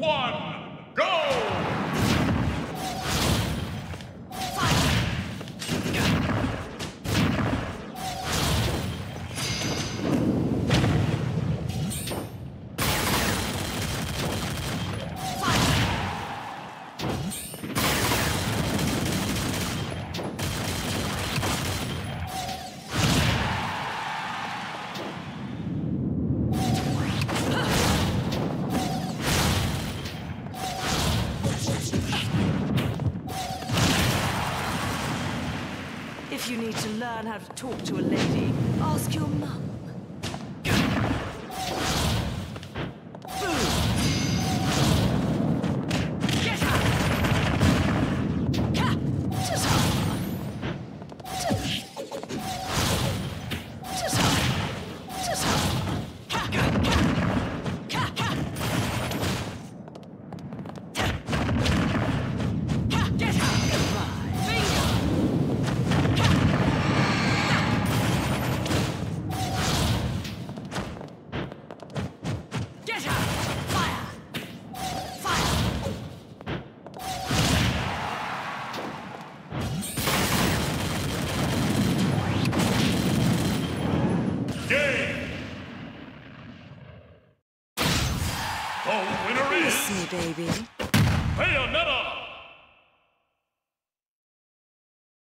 one, go! If you need to learn how to talk to a lady, ask your mum. The winner is me, baby. Bayonetta!